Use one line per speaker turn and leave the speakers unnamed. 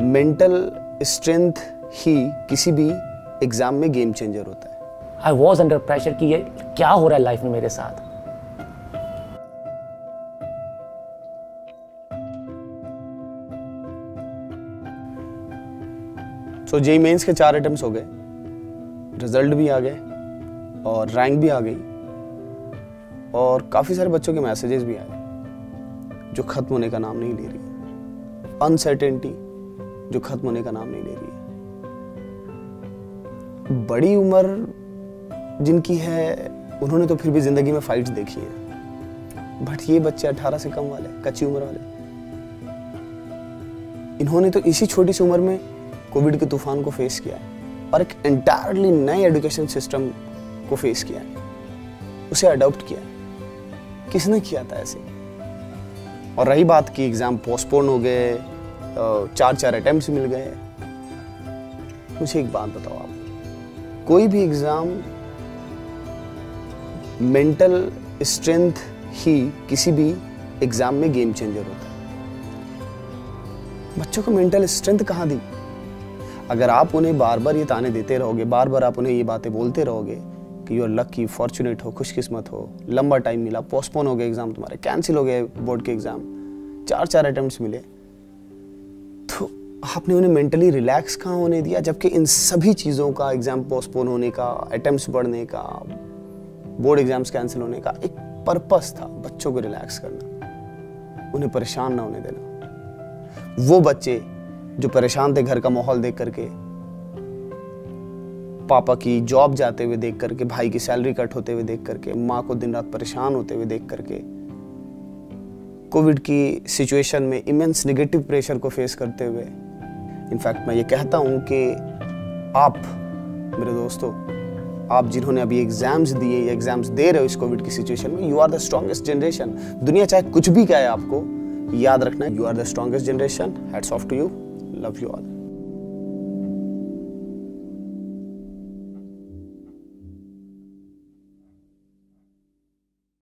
Mental strength ही किसी भी exam में गेम चेंजर होता है।
आई वॉज़ अंडर प्रेशर कि ये क्या हो रहा है लाइफ में मेरे साथ?
सो जेई मेंस के चार अटेम्प्ट हो गए। रिज़ल्ट भी आ गए और रैंक भी आ गई और काफ़ी सारे बच्चों के मैसेजेस भी आए जो ख़त्म होने का नाम नहीं ले रही अनसर्टेनिटी जो ख़त्म होने का नाम नहीं ले रही है। बड़ी उम्र जिनकी है, उन्होंने तो फिर भी ज़िंदगी में फाइट्स देखी है। बट ये बच्चे 18 से कम वाले, कच्ची उम्र वाले। इन्होंने तो इसी छोटी सी उम्र में कोविड के तूफ़ान को फेस किया और एक एंटायरली नए एजुकेशन सिस्टम को फेस किया उसे अडॉप्ट किया किसने किया था ऐसे? और रही बात की एग्ज़ाम पोस्टपोन हो गए चार चार अटैम्प्ट मिल गए मुझे एक बात बताओ आप। कोई भी एग्ज़ाम मेंटल स्ट्रेंथ ही किसी भी एग्ज़ाम में गेम चेंजर होता है। बच्चों को मेंटल स्ट्रेंथ कहाँ दी? अगर आप उन्हें बार बार ये ताने देते रहोगे, बार बार आप उन्हें ये बातें बोलते रहोगे कि यू आर लकी फॉर्चुनेट हो, खुशकिस्मत हो, लंबा टाइम मिला पोस्टपोन हो गए एग्ज़ाम तुम्हारे कैंसिल हो गए बोर्ड के एग्ज़ाम चार चार अटेम्प्ट मिले आपने उन्हें मेंटली रिलैक्स कहाँ होने दिया, जबकि इन सभी चीज़ों का एग्ज़ाम पोस्टपोन होने का अटेम्प्ट बढ़ने का बोर्ड एग्ज़ाम्स कैंसिल होने का एक पर्पस था, बच्चों को रिलैक्स करना। उन्हें परेशान ना होने देना। वो बच्चे जो परेशान थे घर का माहौल देख करके, पापा की जॉब जाते हुए देख करके, भाई की सैलरी कट होते हुए देख करके, माँ को दिन रात परेशान होते हुए देख करके कोविड की सिचुएशन में इमेंस नेगेटिव प्रेशर को फेस करते हुए इनफैक्ट मैं ये कहता हूँ कि आप, मेरे दोस्तों, आप जिन्होंने अभी एग्ज़ाम्स दिए या एग्ज़ाम्स दे रहे हो इस कोविड की सिचुएशन में you are the strongest generation दुनिया चाहे कुछ भी क्या है आपको, याद रखना you are the strongest generation hats off to you love you all